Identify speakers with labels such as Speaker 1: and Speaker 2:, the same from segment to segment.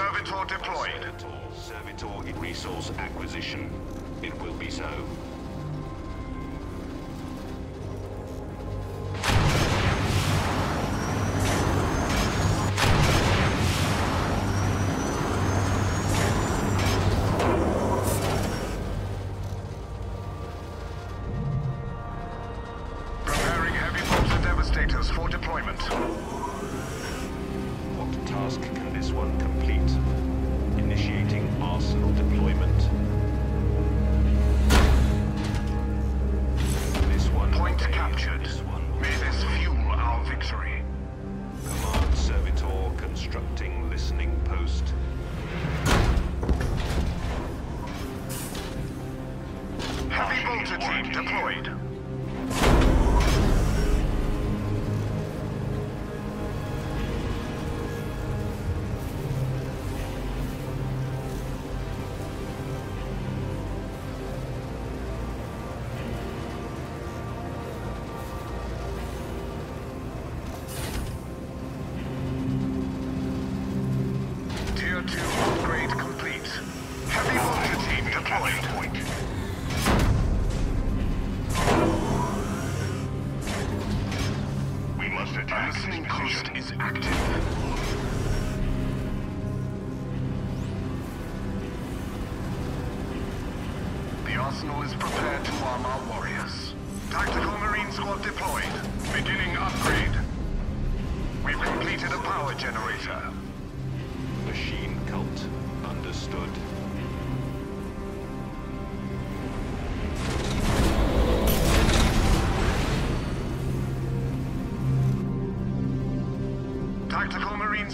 Speaker 1: Servitor deployed.
Speaker 2: Servitor, servitor resource acquisition. It will be so.
Speaker 1: luxury.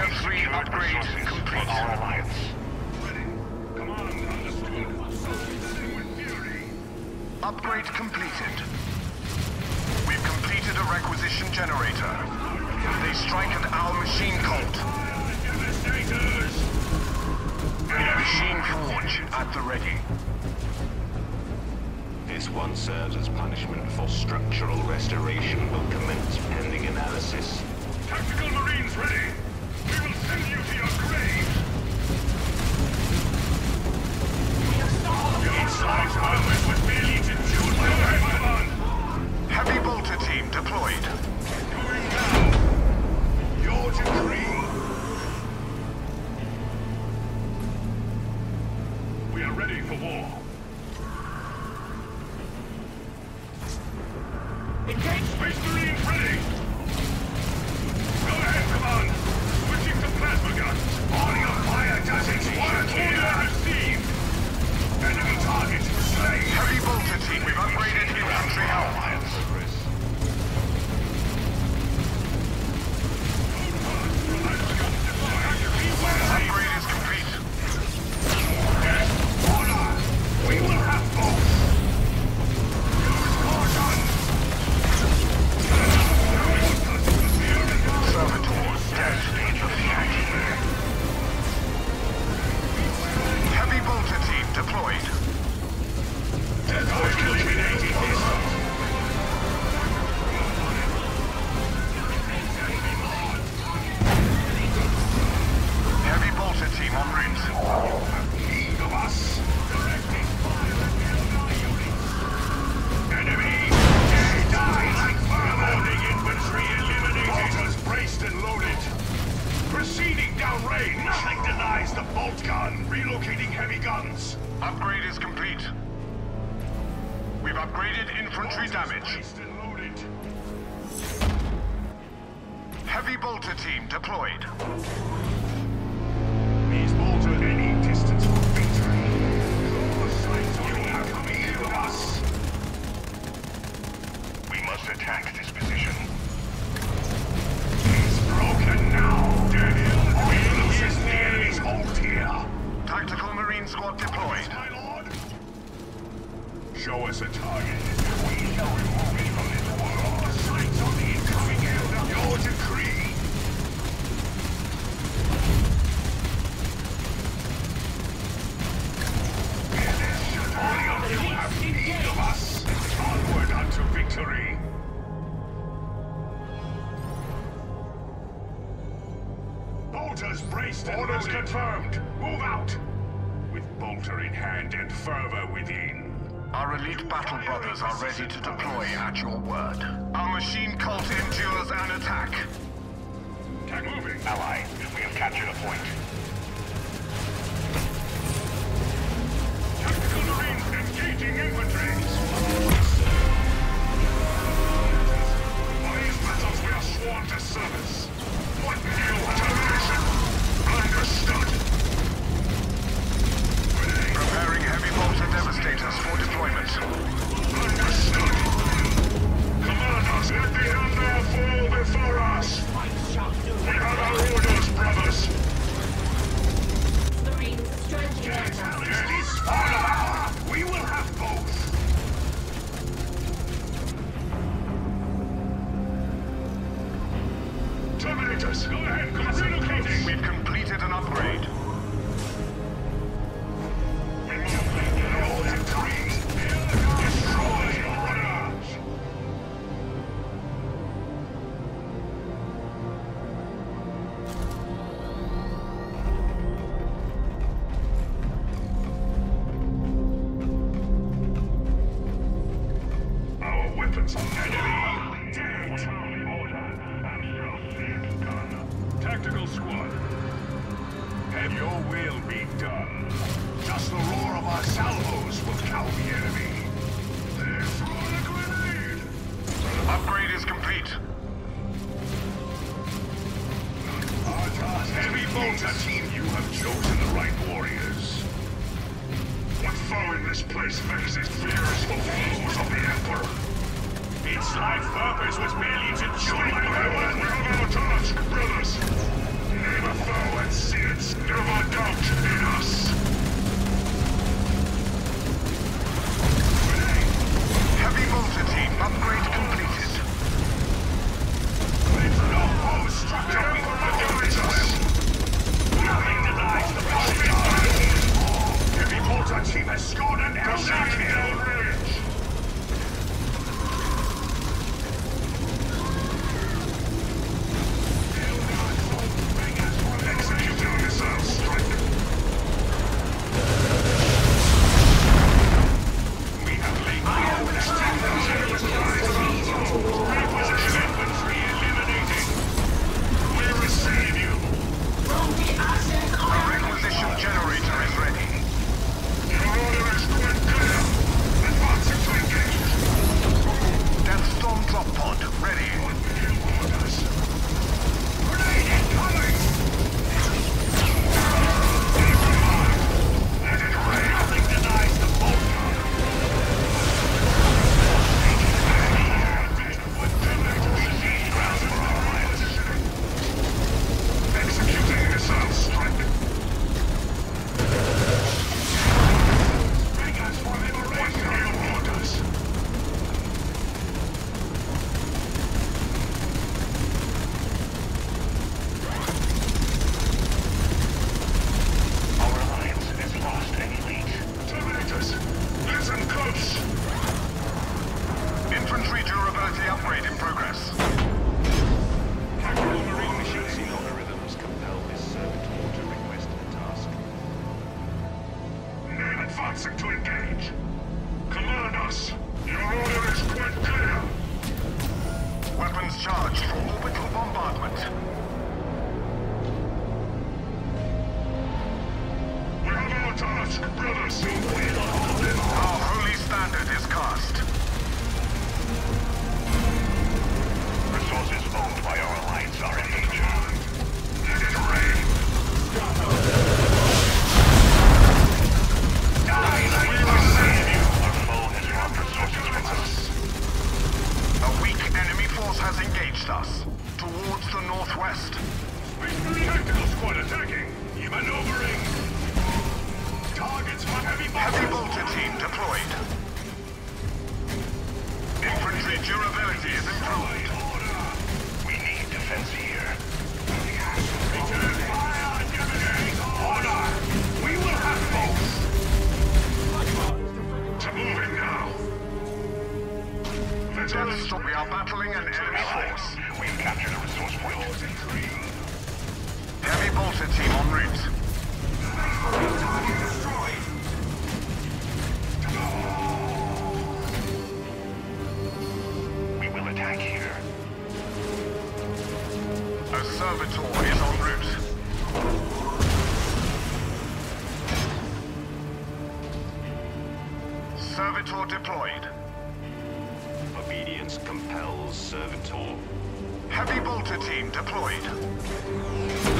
Speaker 1: Tier 3 upgrade complete. Our alliance. Fury. Upgrade completed. We've completed a requisition generator. They strike at our machine cult. Machine forge at the ready.
Speaker 2: This one serves as punishment for structural restoration will commence pending analysis.
Speaker 1: Tactical Marines ready! on rims. attack this Bolter's braced and Orders loaded. confirmed. Move out. With Bolter in hand and fervor within.
Speaker 3: Our elite battle brothers are ready to deploy at your word. Our machine cult endures an attack.
Speaker 1: Tag moving.
Speaker 2: Ally, we have captured a point.
Speaker 1: Tactical Marines engaging infantry. For these battles we are sworn to service. What new
Speaker 3: devastators
Speaker 1: in this place menacing fierce foes of the Emperor. Its life purpose was merely to join my weapon. Will thou touch, brothers? Name a foe and see it. Never doubt in us.
Speaker 3: Heavy motor team upgrade completed.
Speaker 1: It's no foe structure. Nothing denies the power reports that has scored an Eldar Kill!
Speaker 3: Enemy
Speaker 1: allies.
Speaker 2: We captured a resource point.
Speaker 3: Heavy bolter team on route.
Speaker 1: We will attack here.
Speaker 3: A servitor is route. Servitor deployed. Heavy bolter team deployed.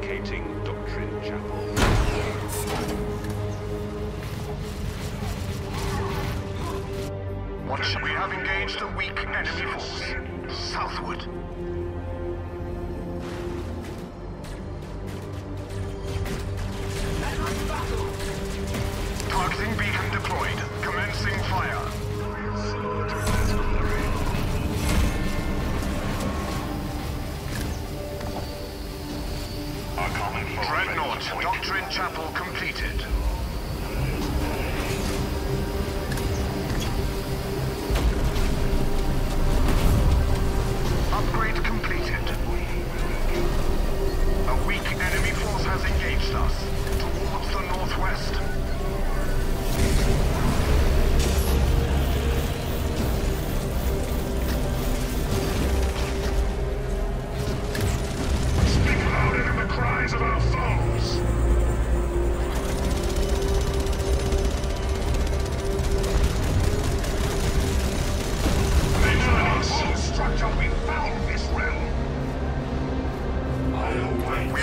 Speaker 2: Doctrine Chapel.
Speaker 3: Watch, we have engaged a weak enemy force. Southward.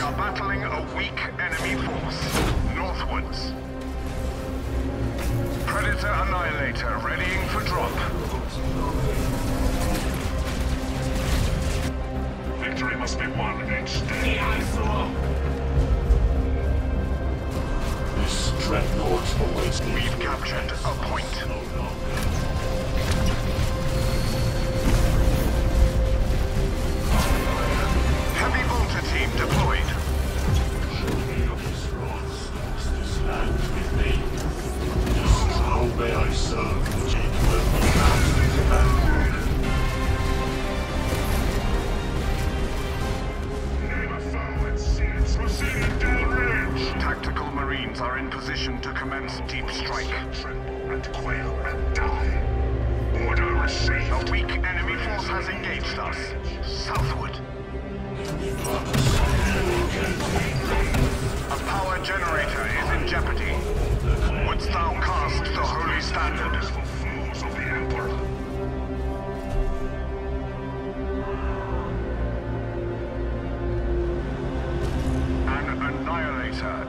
Speaker 3: Are battling a weak enemy force. Northwards. Predator Annihilator readying for drop.
Speaker 1: Victory must be won each day.
Speaker 4: This dreadnought awaits me.
Speaker 3: We've captured a point. Tactical Marines are in position to commence deep strike.
Speaker 1: And quail and die.
Speaker 3: A weak enemy force has engaged us. Southward.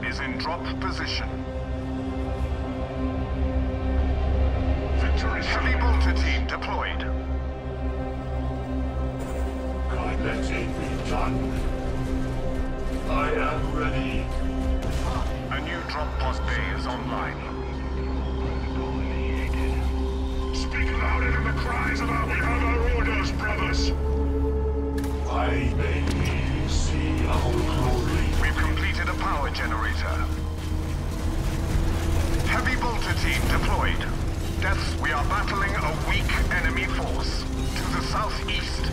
Speaker 3: Is in drop position.
Speaker 1: Victory
Speaker 3: Heavy bolter team deployed.
Speaker 4: God, let it be done. I am ready.
Speaker 3: A new drop pod bay is online.
Speaker 1: Cries. We have our orders, brothers.
Speaker 4: I may see our glory.
Speaker 3: We've completed a power generator. Heavy bolter team deployed. Deaths, we are battling a weak enemy force. To the southeast.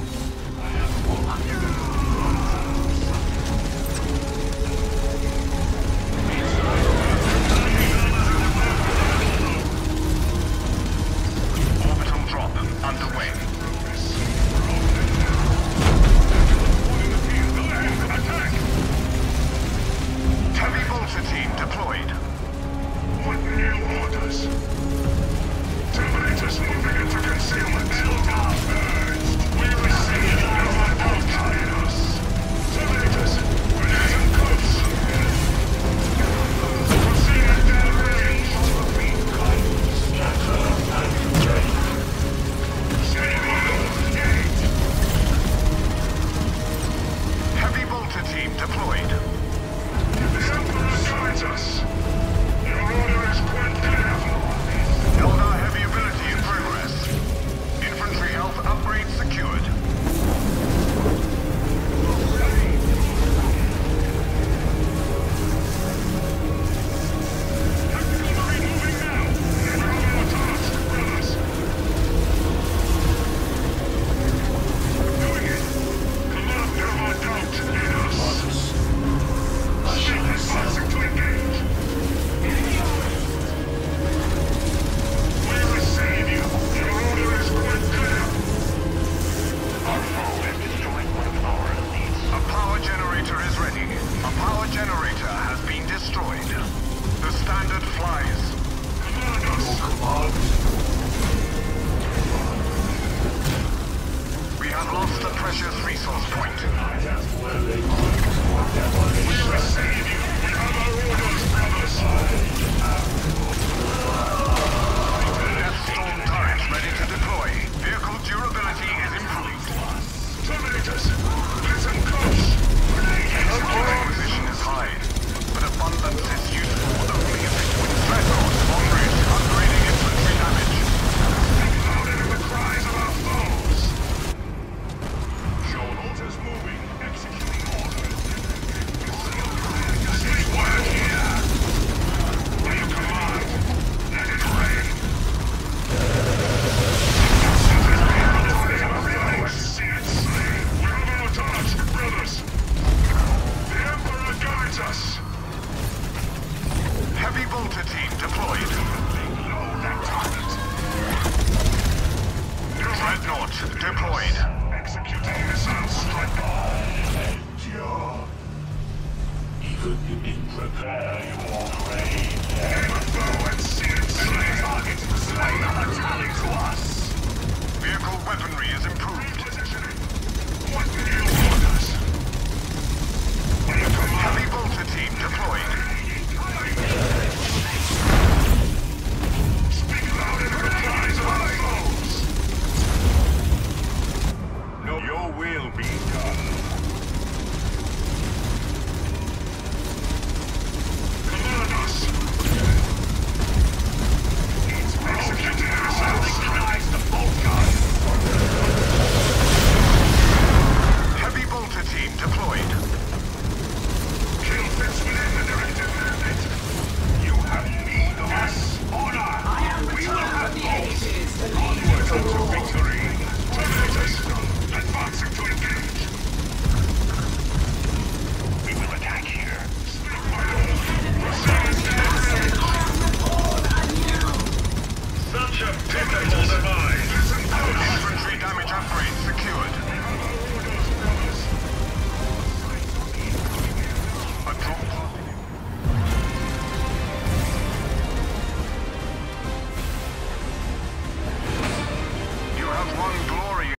Speaker 1: Resource point.